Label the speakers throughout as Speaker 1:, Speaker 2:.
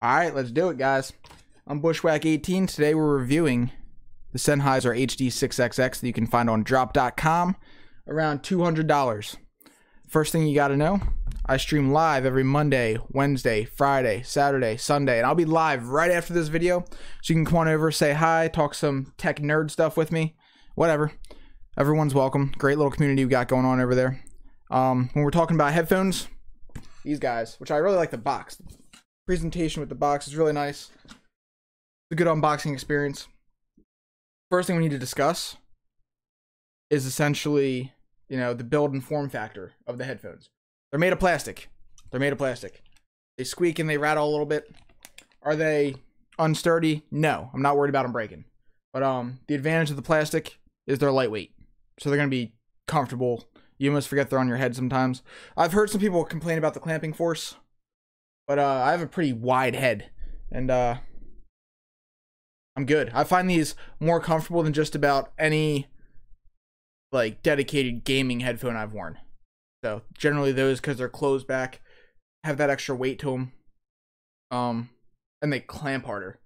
Speaker 1: All right, let's do it, guys. I'm Bushwhack18. Today we're reviewing the Sennheiser HD6XX that you can find on drop.com around $200. First thing you got to know I stream live every Monday, Wednesday, Friday, Saturday, Sunday, and I'll be live right after this video. So you can come on over, say hi, talk some tech nerd stuff with me, whatever. Everyone's welcome. Great little community we got going on over there. Um, when we're talking about headphones, these guys, which I really like the box. Presentation with the box is really nice. It's a good unboxing experience. First thing we need to discuss is essentially, you know, the build and form factor of the headphones. They're made of plastic. They're made of plastic. They squeak and they rattle a little bit. Are they unsturdy? No, I'm not worried about them breaking. But um, the advantage of the plastic is they're lightweight, so they're gonna be comfortable. You almost forget they're on your head sometimes. I've heard some people complain about the clamping force, but uh, I have a pretty wide head, and uh, I'm good. I find these more comfortable than just about any like dedicated gaming headphone I've worn. So generally those because they're closed back have that extra weight to them, um, and they clamp harder.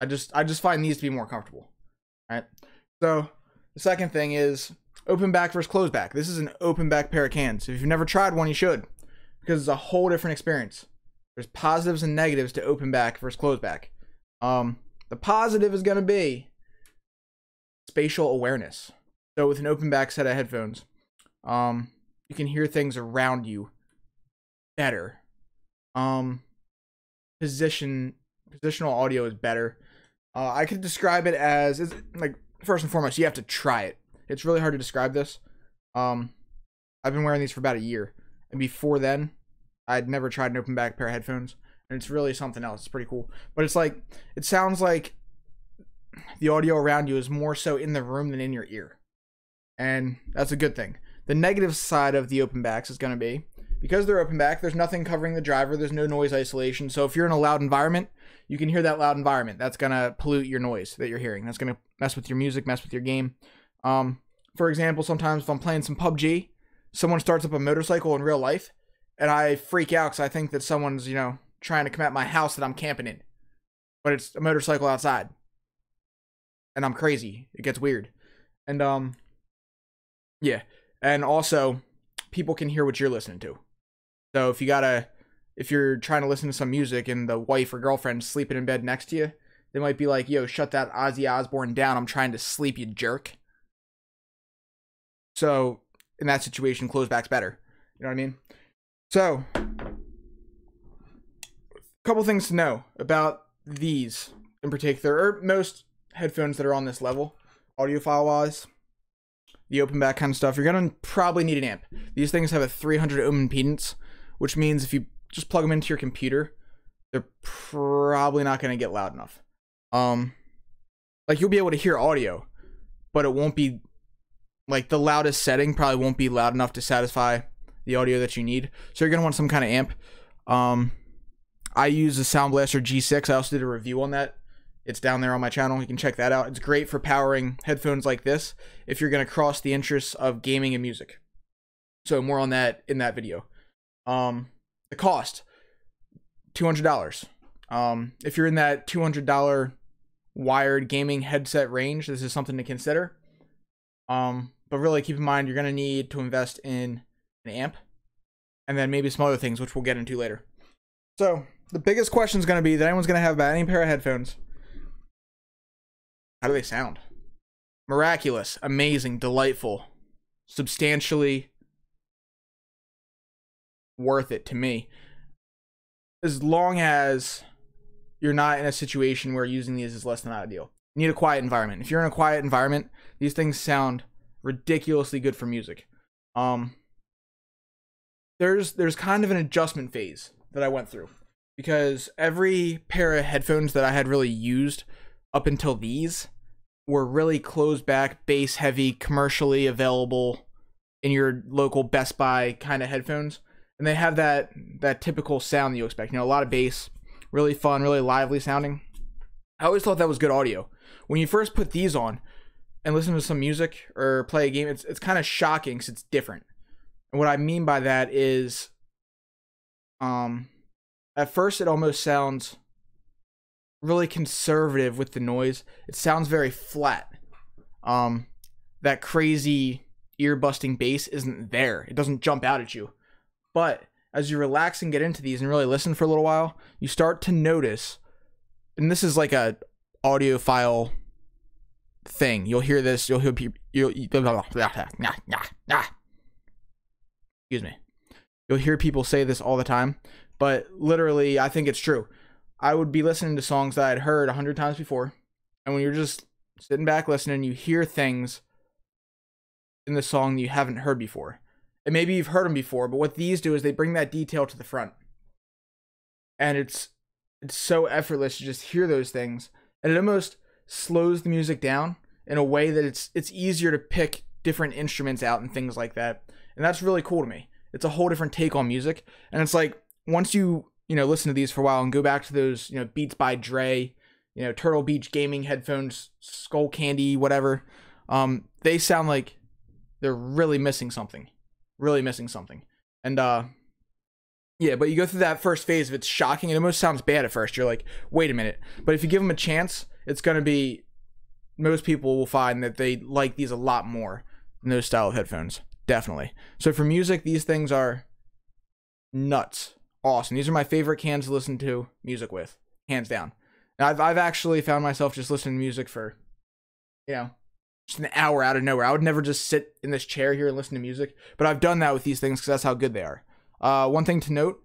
Speaker 1: I just I just find these to be more comfortable. All right. So the second thing is open back versus closed back. This is an open back pair of cans. If you've never tried one, you should because it's a whole different experience. There's positives and negatives to open back versus closed back. Um, the positive is going to be spatial awareness. So with an open back set of headphones, um, you can hear things around you better. Um, position positional audio is better. Uh, I could describe it as is like first and foremost, you have to try it. It's really hard to describe this. Um, I've been wearing these for about a year, and before then, I'd never tried an open back pair of headphones, and it's really something else. It's pretty cool, but it's like it sounds like the audio around you is more so in the room than in your ear, and that's a good thing. The negative side of the open backs is going to be because they're open back. There's nothing covering the driver. There's no noise isolation. So if you're in a loud environment, you can hear that loud environment. That's gonna pollute your noise that you're hearing. That's gonna mess with your music, mess with your game. Um, for example, sometimes if I'm playing some PUBG, someone starts up a motorcycle in real life, and I freak out because I think that someone's you know trying to come at my house that I'm camping in, but it's a motorcycle outside, and I'm crazy. It gets weird, and um, yeah, and also people can hear what you're listening to. So if you gotta if you're trying to listen to some music and the wife or girlfriend sleeping in bed next to you, they might be like, yo, shut that Ozzy Osbourne down. I'm trying to sleep, you jerk. So in that situation, close back's better. You know what I mean? So a couple things to know about these in particular, or most headphones that are on this level, audiophile wise, the open back kind of stuff, you're gonna probably need an amp. These things have a 300 ohm impedance, which means if you just plug them into your computer, they're probably not to get loud enough. Um, like you'll be able to hear audio, but it won't be like the loudest setting probably won't be loud enough to satisfy the audio that you need. So you're gonna want some kind of amp. Um, I use the Sound Blaster G6. I also did a review on that. It's down there on my channel. You can check that out. It's great for powering headphones like this if you're gonna cross the interests of gaming and music. So more on that in that video. Um, the cost $200 um, if you're in that $200 wired gaming headset range this is something to consider um, but really keep in mind you're going to need to invest in an amp and then maybe some other things which we'll get into later so the biggest question is going to be that anyone's going to have about any pair of headphones how do they sound miraculous amazing delightful substantially worth it to me. As long as you're not in a situation where using these is less than ideal. You need a quiet environment. If you're in a quiet environment, these things sound ridiculously good for music. Um there's there's kind of an adjustment phase that I went through because every pair of headphones that I had really used up until these were really closed back, bass heavy, commercially available in your local Best Buy kind of headphones and they have that that typical sound that you expect. You know, a lot of bass, really fun, really lively sounding. I always thought that was good audio. When you first put these on and listen to some music or play a game, it's it's kind of shocking because it's different. And what I mean by that is, um, at first it almost sounds really conservative with the noise. It sounds very flat. Um, that crazy ear busting bass isn't there. It doesn't jump out at you. But as you relax and get into these and really listen for a little while, you start to notice, and this is like a audiophile thing. You'll hear this. You'll hear people. You'll, excuse me. You'll hear people say this all the time, but literally, I think it's true. I would be listening to songs that I'd heard a hundred times before, and when you're just sitting back listening, you hear things in the song that you haven't heard before. And maybe you've heard them before, but what these do is they bring that detail to the front. And it's it's so effortless to just hear those things. And it almost slows the music down in a way that it's it's easier to pick different instruments out and things like that. And that's really cool to me. It's a whole different take on music. And it's like once you, you know, listen to these for a while and go back to those, you know, Beats by Dre, you know, Turtle Beach gaming headphones, Skull Candy, whatever. Um, they sound like they're really missing something. Really missing something. And uh yeah, but you go through that first phase of it's shocking. It almost sounds bad at first. You're like, wait a minute. But if you give them a chance, it's gonna be most people will find that they like these a lot more than those style of headphones. Definitely. So for music, these things are nuts. Awesome. These are my favorite cans to listen to music with, hands down. And I've I've actually found myself just listening to music for, you know, just an hour out of nowhere. I would never just sit in this chair here and listen to music, but I've done that with these things because that's how good they are. Uh, one thing to note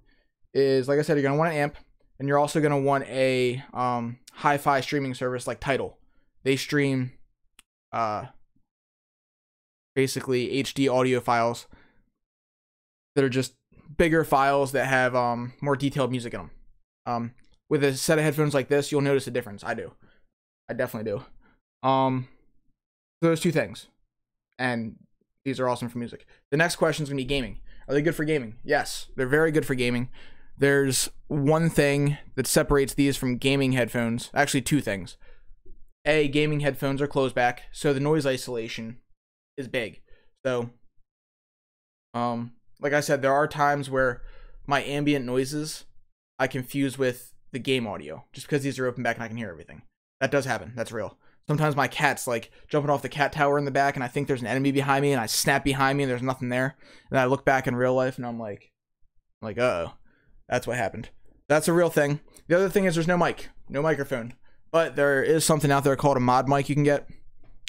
Speaker 1: is, like I said, you're gonna want an amp, and you're also gonna want a um, hi-fi streaming service like Tidal. They stream, uh, basically HD audio files that are just bigger files that have um more detailed music in them. Um, with a set of headphones like this, you'll notice a difference. I do. I definitely do. Um, those two things. And these are awesome for music. The next question is going to be gaming. Are they good for gaming? Yes, they're very good for gaming. There's one thing that separates these from gaming headphones. Actually, two things. A, gaming headphones are closed back, so the noise isolation is big. So, um, like I said, there are times where my ambient noises I confuse with the game audio just because these are open back and I can hear everything. That does happen. That's real. Sometimes my cat's like jumping off the cat tower in the back, and I think there's an enemy behind me, and I snap behind me, and there's nothing there. And I look back in real life, and I'm like, I'm like, oh, that's what happened. That's a real thing. The other thing is there's no mic, no microphone, but there is something out there called a mod mic you can get.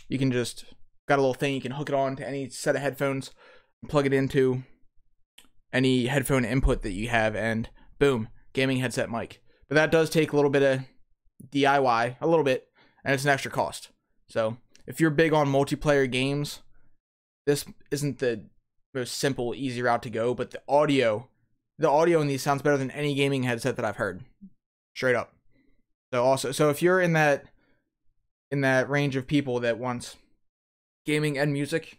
Speaker 1: You can just got a little thing you can hook it on to any set of headphones, plug it into any headphone input that you have, and boom, gaming headset mic. But that does take a little bit of DIY, a little bit, and it's an extra cost. So if you're big on multiplayer games, this isn't the most simple, easy route to go. But the audio, the audio in these sounds better than any gaming headset that I've heard, straight up. So also, so if you're in that in that range of people that wants gaming and music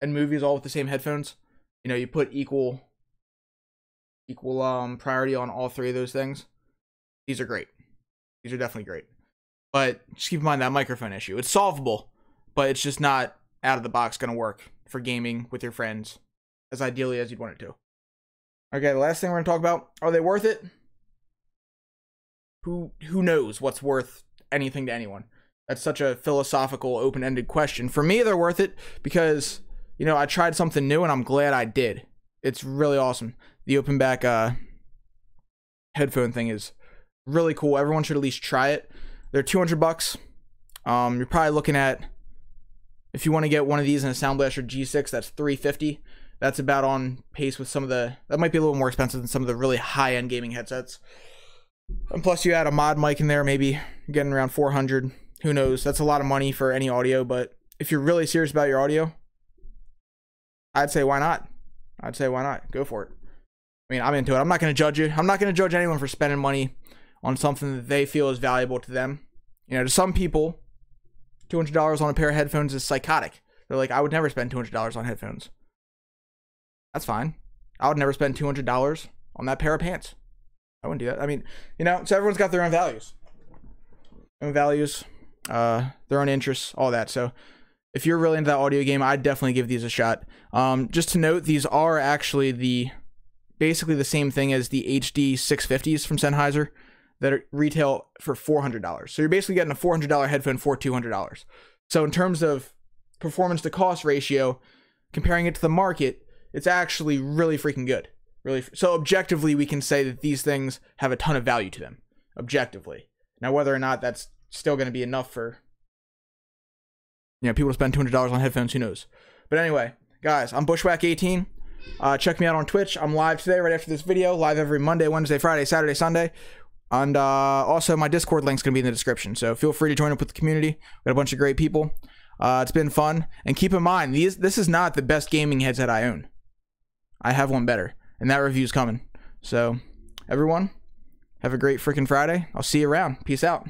Speaker 1: and movies all with the same headphones, you know, you put equal equal um priority on all three of those things. These are great. These are definitely great. But just keep in mind that microphone issue. It's solvable, but it's just not out of the box going to work for gaming with your friends as ideally as you'd want it to. Okay, the last thing we're going to talk about, are they worth it? Who who knows what's worth anything to anyone? That's such a philosophical, open-ended question. For me, they're worth it because, you know, I tried something new and I'm glad I did. It's really awesome. The open back uh headphone thing is really cool. Everyone should at least try it. They're 200 bucks. Um, you're probably looking at if you want to get one of these in a Sound Blaster G6, that's 350. That's about on pace with some of the that might be a little more expensive than some of the really high-end gaming headsets. And plus you add a mod mic in there, maybe getting around 400. Who knows? That's a lot of money for any audio, but if you're really serious about your audio, I'd say why not? I'd say why not? Go for it. I mean, I'm into it. I'm not going to judge you. I'm not going to judge anyone for spending money on something that they feel is valuable to them. You know, to some people, $200 on a pair of headphones is psychotic. They're like, I would never spend $200 on headphones. That's fine. I would never spend $200 on that pair of pants. I wouldn't do that. I mean, you know, so everyone's got their own values. Own values, uh, their own interests, all that. So if you're really into that audio game, I'd definitely give these a shot. Um, just to note, these are actually the basically the same thing as the HD 650s from Sennheiser that are, retail for $400. So you're basically getting a $400 headphone for $200. So in terms of performance to cost ratio, comparing it to the market, it's actually really freaking good. Really, so objectively, we can say that these things have a ton of value to them. Objectively, now whether or not that's still going to be enough for you know people to spend two hundred dollars on headphones, who knows? But anyway, guys, I'm Bushwhack18. Uh, check me out on Twitch. I'm live today, right after this video. Live every Monday, Wednesday, Friday, Saturday, Sunday. And uh, also, my Discord link's going to be in the description. So feel free to join up with the community. We got a bunch of great people. Uh, it's been fun. And keep in mind, these this is not the best gaming headset I own. I have one better, and that review's coming. So, everyone, have a great freaking Friday. I'll see you around. Peace out.